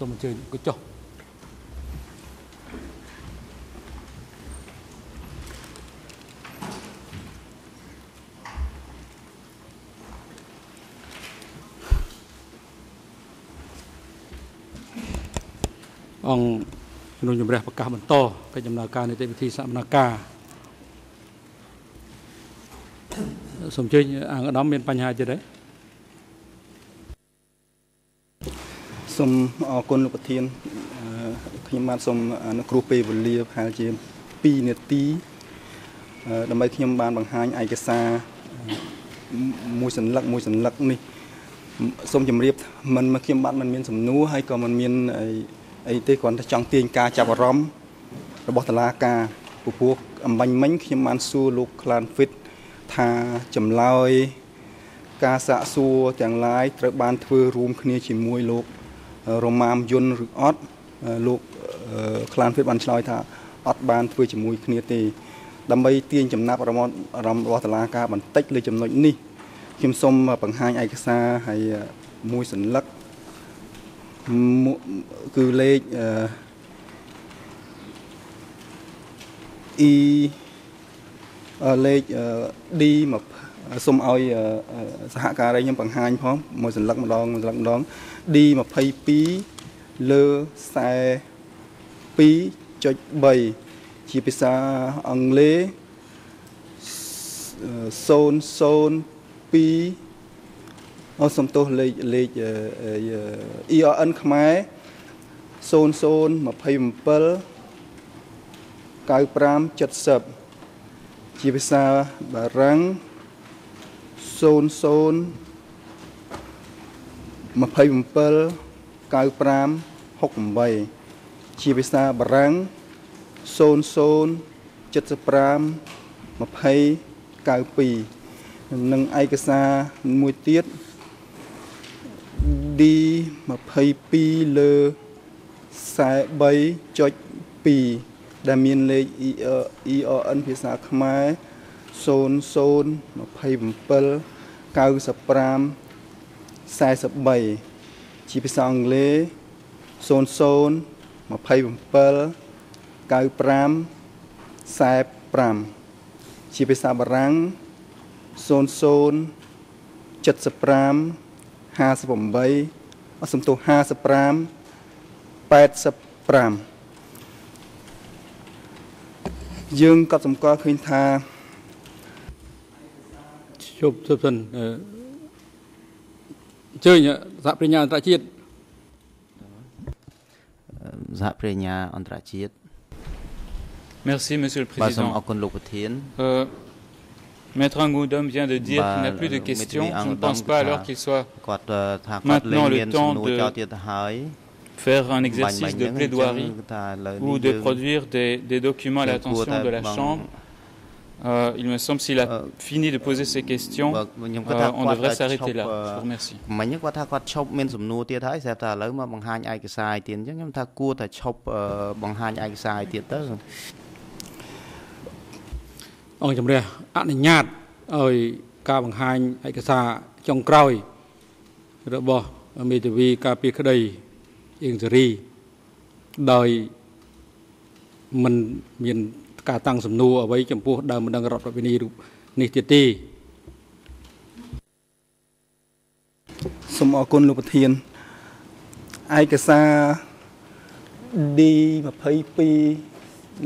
សូមអញ្ជើញអង្គុយចុះអង្គជំនុំជម្រះប្រកាសបន្តកិច្ចដំណើរការនីតិវិធីសកម្មការសូមអញ្ជើញអង្គឧត្តមមានបញ្ហាទៀតទេ សូមអរគុណលោកប្រធានអឺខ្ញុំបាទសូមអនុគ្រោះពេលវេលាប្រហែលជា2នាទីអឺដើម្បីខ្ញុំបានបង្ហាញឯកសារអឺមួយសន្លឹកមួយសន្លឹកនេះសូមជម្រាបមិនខ្ញុំបាទមិនមានសំណួរហើយក៏មិនមានអីអីទេគ្រាន់តែចង់ទាញការចាប់អារម្មណ៍របស់តឡាការពពួកអំបញ្ញមិញខ្ញុំបានសួរលោកក្លានហ្វិតថាចម្លើយការសាកសួរទាំងឡាយត្រូវបានធ្វើរួមគ្នាជាមួយលោក រម៉ាមយុនឬអត់លោកក្លានភេទបានឆ្លើយថាអត់បានធ្វើជាមួយគ្នាទេដើម្បីទាញចំណាប់អារម្មណ៍អារម្មណ៍របស់តុលាការបន្តិចលើចំណុចនេះខ្ញុំសូមបង្ហាញឯកសារហើយមួយសន្លឹកគឺលេខអ៊ីលេខ D 20 សូមឲ្យសហការីខ្ញុំបង្ហាញផងមួយសន្លឹកម្ដងមួយសន្លឹកម្ដង D22 លើ42.3ជាភាសាអង់គ្លេស002អសំទោសលេខលេខ ERN ខ្មែរ0027 9570ជាភាសាបារាំង00 27 95 68ជាភាសាបារាំង00 75 20 92និងឯកសារមួយទៀត D 22លើ43.2ដែលមានលេខ ERN ភាសាខ្មែរ 0027 95 43ជាភាសាអង់គ្លេស00 27 95 45ជាភាសាបារាំង00 75 58អសំទោស55 85យើងក៏សម្គាល់ឃើញថា ជប់ជប់សិនអឺអញ្ជើញសហប្រញ្ញាអន្តរជាតិសហប្រញ្ញាអន្តរជាតិ Merci monsieur le président អរគុណលោកប្រធាន Euh Maître Angoudom vient de dire qu'il n'y a plus de questions. Je ne pense pas alors qu'il soit maintenant le temps de faire un exercice de plaidoirie ou de produire des, des documents à l'attention de la Chambre Euh, il me semble s'il a euh, fini de poser ses questions, euh, on devrait s'arrêter là. Je vous remercie. មិញគាត់ថាគាត់ឈប់មានសំណួរទៀតហើយស្រាប់តែឥឡូវមកបង្ហាញឯកសារឲ្យទៀតអញ្ចឹងខ្ញុំថាគួរតែឈប់បង្ហាញឯកសារឲ្យទៀតទៅអង្គជំរះអនុញ្ញាតឲ្យការបង្ហាញឯកសារចុងក្រោយ របស់មេធាវីការពីក្តីអៀងសេរីដោយមិនមាន ការតាំងសំណួរអ្វីចំពោះដើមម្ដងរដ្ឋប្រវិនីរូបនេះទៀតទេសូមអរគុណលោកប្រធានឯកសារ D22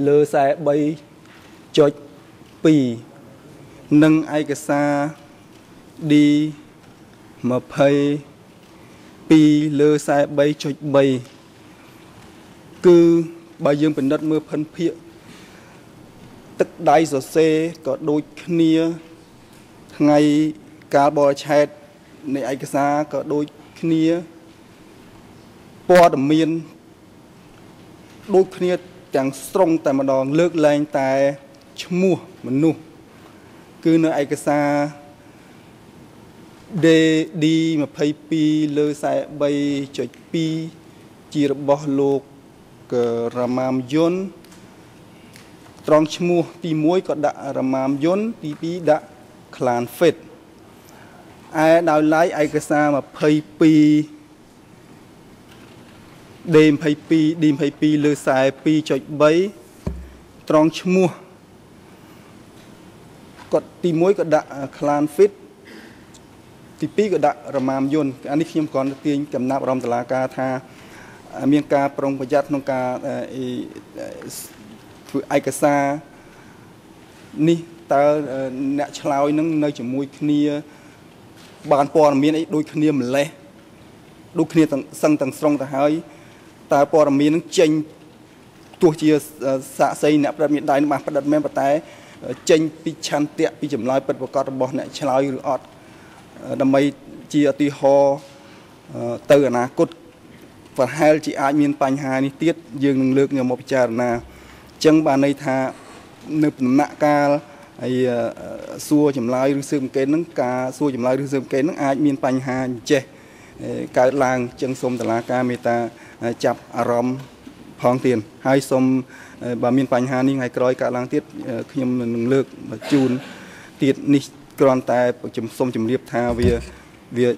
លើ43.2និងឯកសារ D22 លើ43.3គឺបើយើងពិនិត្យមើលភិនភាក ទឹកដៃសរសេរក៏ដូចគ្នាថ្ងៃកាលបរិឆេទនៃឯកសារក៏ដូចគ្នាព័ត៌មានដូចគ្នាទាំងស្រុងតែម្ដងលើកលែងតែឈ្មោះមនុស្សគឺនៅឯកសារ DD 22លើ43.2ជារបស់លោករ៉ាម៉ាមយុន ត្រង់ឈ្មោះទី1ក៏ដាក់រមាមយន្តទី2ដាក់ក្លានហ្វិតឯដោយឡែកឯកសារ22 D22 D22 លើ42.3ត្រង់ឈ្មោះគាត់ទី1ក៏ដាក់ clan fit ទី2ក៏ដាក់រមាមយន្តអានេះខ្ញុំគ្រាន់តែទាញចំណាប់អារម្មណ៍តឡាការថា មានការប្រុងប្រយ័ត្នក្នុងការ ធ្វើឯកសារនេះតើអ្នកឆ្លើយនឹងនៅជាមួយគ្នាបានព័ត៌មានអីដូចគ្នាម្លេះដូចគ្នាទាំងសឹងទាំងស្រុងទៅហើយតើព័ត៌មាននឹងចេញទោះជាសាកសីអ្នកផ្ដិតមានដៃនឹងបានផ្ដិតមែនប៉ុន្តែចេញពីឆន្ទៈពីចម្លើយពិតប្រាកដរបស់អ្នកឆ្លើយឬអត់ដើម្បីជាឧទាហរណ៍ទៅអនាគតប្រហែលជាអាចមានបញ្ហានេះទៀតយើងនឹងលើកយកមកពិចារណាអញ្ចឹងបានន័យថានៅដំណាក់កាលហើយសួរចម្លើយឬស៊ើបអង្កេតហ្នឹងការសួរចម្លើយឬស៊ើបអង្កេតហ្នឹងអាចមានបញ្ហាអញ្ចេះកើតឡើងអញ្ចឹងសូមតឡាការមេត្តាចាប់អារម្មណ៍ផងទៀតហើយសូមបើមានបញ្ហានេះថ្ងៃក្រោយកើតឡើងទៀតខ្ញុំនឹងលើកជូនទៀតនេះគ្រាន់តែសូមជម្រាបថាវាវា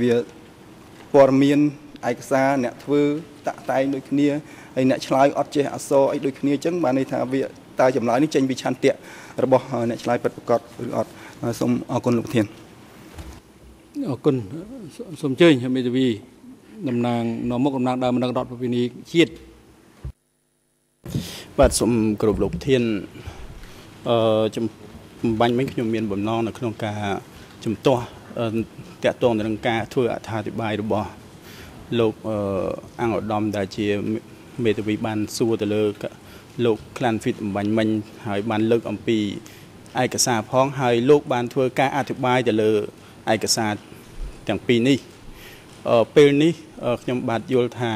វាព័ត៌មានឯកសារអ្នកធ្វើតាក់តែងដូចគ្នា ហើយអ្នកឆ្លើយអត់ចេះអសរអីដូចគ្នាអញ្ចឹងបានន័យថាវាតើចម្លើយនេះចេញពីឆន្ទៈរបស់អ្នកឆ្លើយពិតប្រាកដឬអត់សូមអរគុណលោកប្រធានអរគុណសូមអញ្ជើញមេធាវីតំណាងនាំមុខតំណាងដើមបណ្ដឹងរដ្ឋប្រពៃណីជាតិបាទសូមគោរពលោកប្រធានអឺចំបាញ់មិញខ្ញុំមានបំណងនៅក្នុងការជំទាស់តកតងទៅនឹងការធ្វើអត្ថាធិប្បាយរបស់លោកអង្គឧត្តមដែលជា មេធាវីបានសួរទៅលើលោក Clan Fit អំបញ្ញមិញហើយបានលើកអំពីឯកសារផងហើយលោកបានធ្វើការអធិប្បាយទៅលើឯកសារទាំងពីរនេះពេលនេះខ្ញុំបាទយល់ថា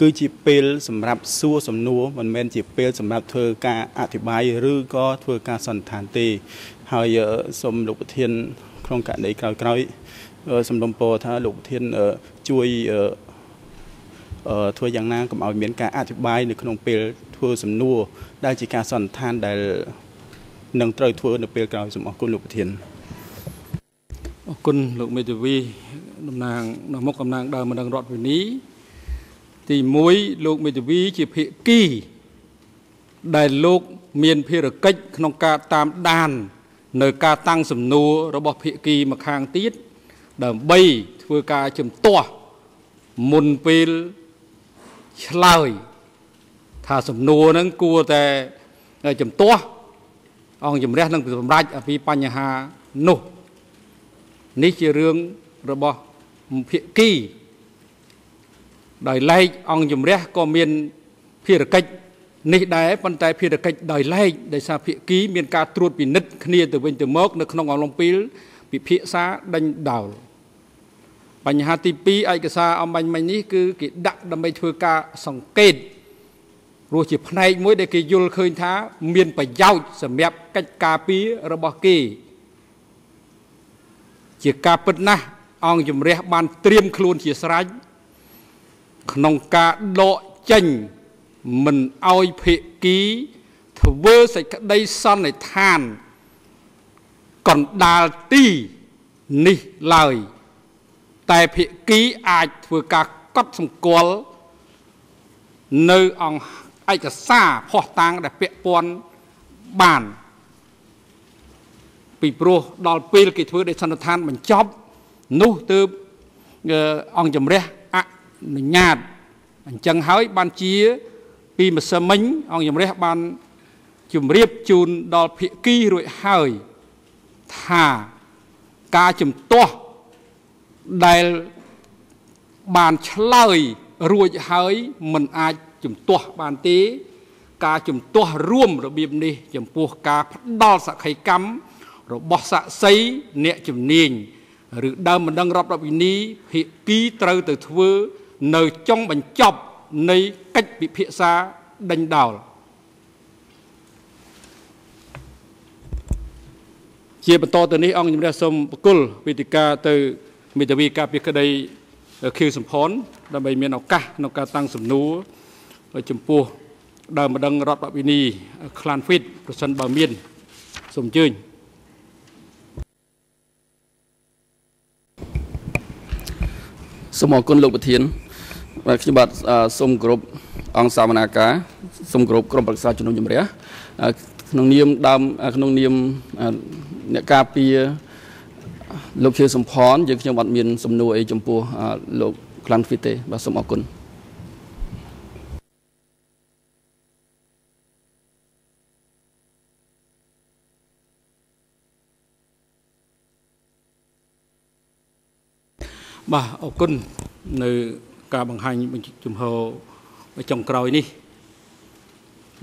គឺជាពេលសម្រាប់សួរសំណួរមិនមែនជាពេលសម្រាប់ធ្វើការអធិប្បាយឬក៏ធ្វើការសន្និដ្ឋានទេ ហើយសូមលោកប្រធានក្នុងករណីក្រោយក្រោយសំណុំពរថាលោកប្រធានជួយ ធ្វើយ៉ាងណាកុំឲ្យមានការអធិប្បាយនៅក្នុងពេលធ្វើសំណួរដែលជាការសន្និដ្ឋានដែលនឹងត្រូវធ្វើនៅពេលក្រោយសូមអរគុណលោកប្រធានអរគុណលោកមេធាវីតំណាងនៅមុខតំណាងដើមម្ដងរដ្ឋវិនីទី1លោកមេធាវីជាភិក្ខីដែលលោកមានភារកិច្ចក្នុងការតាមដាន នៅការតាំងសំណួររបស់ភិក្ខីម្ខាងទៀតដើម្បីធ្វើការជំទាស់មុនពេល ឆ្លើយថាសំណួរហ្នឹងគួរតែជំទាស់អង្គជំរះនឹងសម្រេចអំពីបញ្ហានោះនេះជារឿងរបស់ភិក្ខីដោយឡែកអង្គជំរះក៏មានភារកិច្ចនេះដែរប៉ុន្តែភារកិច្ចដោយឡែកដោយសារភិក្ខីមានការត្រួតពិនិត្យគ្នាទៅវិញទៅមក នៅក្នុងអំឡុងពេលពិភាក្សាដេញដោល បញ្ហាទី2ឯកសារអំបញ្ញមិញនេះគឺគេដាក់ដើម្បីធ្វើការសង្កេតព្រោះជាផ្នែកមួយដែលគេយល់ឃើញថា មានប្រយោជន៍សម្រាប់កិច្ចការពាររបស់គេ ជាការពិតណាស់អង្គជំរះបានត្រៀមខ្លួនជាស្រេចក្នុងការដកចេញមិនអោយភិក្ខីធ្វើសេចក្តីសន្និដ្ឋានកណ្ដាលទីនេះឡើយ តែភិក្ខីអាចធ្វើការកត់សម្គាល់នៅអង្គឯកសារផុសតាងដែលពាក់ព័ន្ធបានពីព្រោះដល់ពេលគេធ្វើដោយសន្និដ្ឋានបញ្ចប់នោះទើបអង្គជំរះអនុញ្ញាតអញ្ចឹងហើយបានជាពីម្សិលមិញអង្គជំរះបានជម្រាបជូនដល់ភិក្ខីរួចហើយថាការជំទាស់ ដែលបានឆ្លើយរួចហើយមិនអាចជំទាស់បានទេ ការជំទាស់រួមរបៀបនេះ ចំពោះការផ្ដល់សក្ខីកម្មរបស់សាក់សីអ្នកជំនាញឬដើមបណ្ដឹងរដ្ឋរដ្ឋវិនីភាគីត្រូវទៅធ្វើ នៅចុងបញ្ចប់នៃកិច្ចពិភាក្សាដេញដោលជាបន្តទៅនេះអង្គជំរះសូមបកុលវេទិកាទៅ មេធាវីការពីក្តីខៀវសំផនដើម្បីមានឱកាសក្នុងការតាំងសំណួរចំពោះដើមម្ដងរដ្ឋបវិនីខ្លានហ្វីតប្រសិនបើមានសូមអញ្ជើញសូមអរគុណលោកប្រធានបាទខ្ញុំបាទសូមគោរពអង្គសាមនាការសូមគោរពក្រុមប្រឹក្សាជំនុំជម្រះក្នុងនាមដើមក្នុងនាមអ្នកការពារ លោកជាសំផនយើងខ្ញុំអត់មានសំណួរអីចំពោះលោកក្លាន់ហ្វីទេបាទសូមអរគុណបាទអរគុណនៅការបង្ហាញជំហរចុងក្រោយនេះ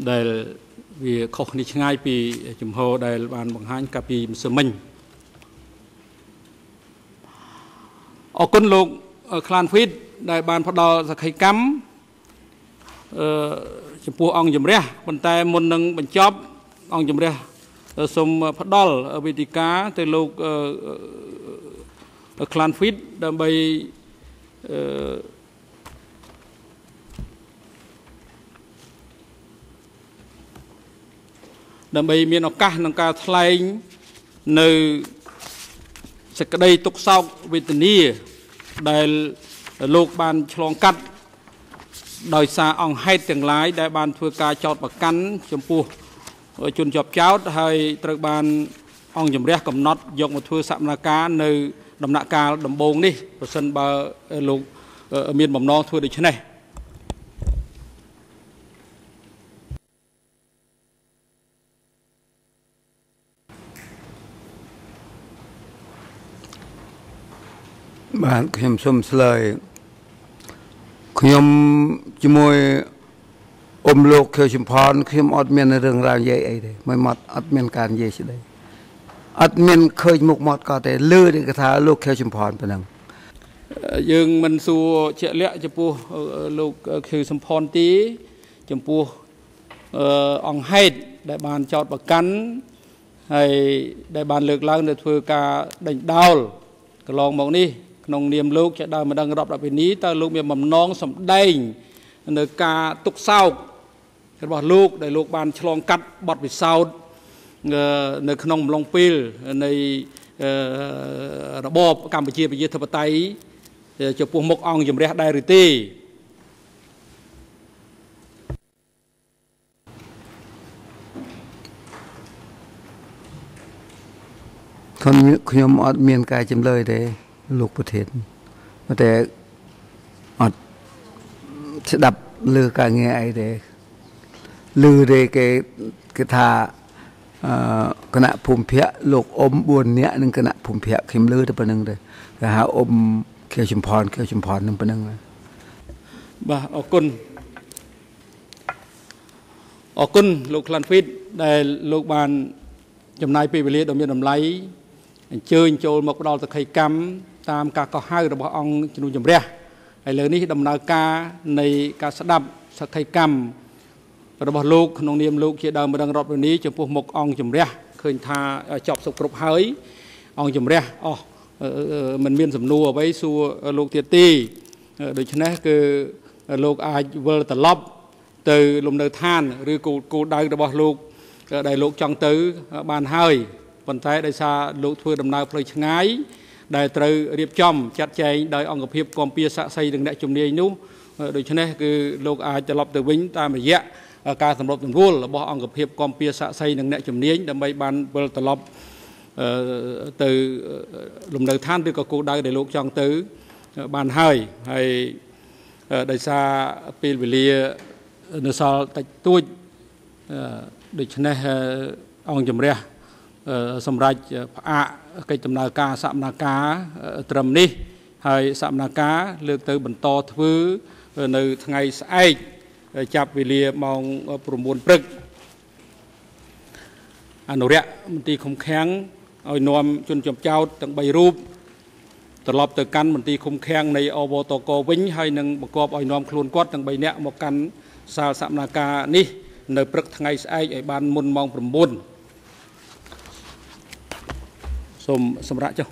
ដែលវាខុសគ្នាឆ្ងាយពីជំហរដែលបានបង្ហាញកាលពីម្សិលមិញ អរគុណលោកក្លានហ្វីតដែលបានផ្ដល់សក្ខីកម្មអឺចំពោះអង្គជំរះប៉ុន្តែមុននឹងបញ្ចប់អង្គជំរះសូមផ្ដល់វេទិកាទៅលោកក្លានហ្វីតដើម្បីអឺដើម្បីមានឱកាសក្នុងការថ្លែងនៅសេចក្តីទុកសោកវេទនា ដែលលោកបានឆ្លងកាត់ដោយសារអង្គហេតុទាំងឡាយដែលបានធ្វើការចោតប្រកាន់ចំពោះជនជាប់ចោតហើយត្រូវបានអង្គជំរះកំណត់យកមកធ្វើសកម្មភាពនៅ ដំណាក់កាលដំបូងនេះប្រសិនបើលោកមានបំណងធ្វើដូច្នេះ បាទខ្ញុំសូមឆ្លើយខ្ញុំជាមួយអ៊ំលោកខៀវចំផនខ្ញុំអត់មានរឿងរ៉ាវនិយាយអីទេមិនមកអត់មានការនិយាយស្ដីអត់មានឃើញមុខមាត់ក៏ទេលឺទេគេថាលោកខៀវចំផនប៉ុណ្ណឹងយើងមិនសួរជាក់លាក់ចំពោះលោកខៀវសំផនទី ចំពោះអង្គហេតុដែលបានចោតប្រកាន់ហើយដែលបានលើកឡើងនៅធ្វើការដេញដោលកន្លងមកនេះ ក្នុងនាមលោកជាដើមម្ដងរាប់ដល់ពេលនេះតើលោកមានបំណងសម្ដែងនៅការទុកសោករបស់លោកដែលលោកបានឆ្លងកាត់បទពិសោធន៍នៅក្នុងអំឡុងពេលនៃរបបកម្ពុជាប្រជាធិបតេយ្យចំពោះមុខអង្គជំរះដែរឬទេខ្ញុំខ្ញុំអត់មានការចម្លើយទេ លោកប្រធានតែអត់ស្ដាប់លើការងារអីទេលឺទេគេគេថាអឺគណៈភូមិភ័ក្រលោកអ៊ំ4នាក់និងគណៈភូមិភ័ក្រខ្ញុំលឺតែប៉ុណ្្នឹងទេគេហៅអ៊ំខៀវចំផនខៀវចំផននឹងប៉ុណ្្នឹងបាទអរគុណអរគុណលោកក្លាន់ហ្វីតដែលលោកបានចំណាយពេលវេលាដ៏មានតម្លៃអញ្ជើញចូលមកផ្ដល់សក្ខីកម្ម តាមការកោះហៅរបស់អង្គជំនុំជម្រះហើយលើនេះដំណើរការនៃការស្ដាប់សក្ខីកម្មរបស់លោកក្នុងនាមលោកជាដើមរងរដ្ឋវិនីចំពោះមុខអង្គជំរះឃើញថាចប់សុខគ្រប់ហើយអង្គជំរះអស់មិនមានសំណួរអ្វីសួរលោកទៀតទេដូច្នេះគឺលោកអាចវិលត្រឡប់ទៅលំនៅឋានឬគោលគោលដៅរបស់លោកដែលលោកចង់ទៅបានហើយប៉ុន្តែដោយសារលោកធ្វើដំណើរផ្លូវឆ្ងាយ ដែលត្រូវរៀបចំចាត់ចែងដោយអង្គភាពគំពីស័ក្តិសិទ្ធិនិងអ្នកជំនាញនោះដូច្នេះគឺលោកអាចត្រឡប់ទៅវិញតាមរយៈការសម្របសម្រួលរបស់អង្គភាពគំពីស័ក្តិសិទ្ធិនិងអ្នកជំនាញដើម្បីបានវិលត្រឡប់ទៅលំនៅឋានឬក៏គោលដៅដែលលោកចង់ទៅបានហើយហើយដោយសារពេលវេលានៅសល់តិចតួចដូច្នេះអង្គជំរះ សម្រាប់ផ្អាកកិច្ចដំណើរការសកម្មភាពត្រឹមនេះ ហើយសកម្មភាពលើកទៅបន្តធ្វើនៅថ្ងៃស្អែកចាប់វេលាម៉ោង9ព្រឹកអនុរិយមន្ត្រីឃុំឃាំងឲ្យនាំជនជាប់ចោតទាំង3រូបត្រឡប់ទៅកាន់មន្ទីរឃុំឃាំងនៃអវតកវិញហើយនឹងបង្គាប់ឲ្យនាំខ្លួនគាត់ទាំង3នាក់មកកាន់សាលសកម្មភាពនេះ នៅព្រឹកថ្ងៃស្អែកឲ្យបានមុនម៉ោង9 សូមសម្រាប់ចុះ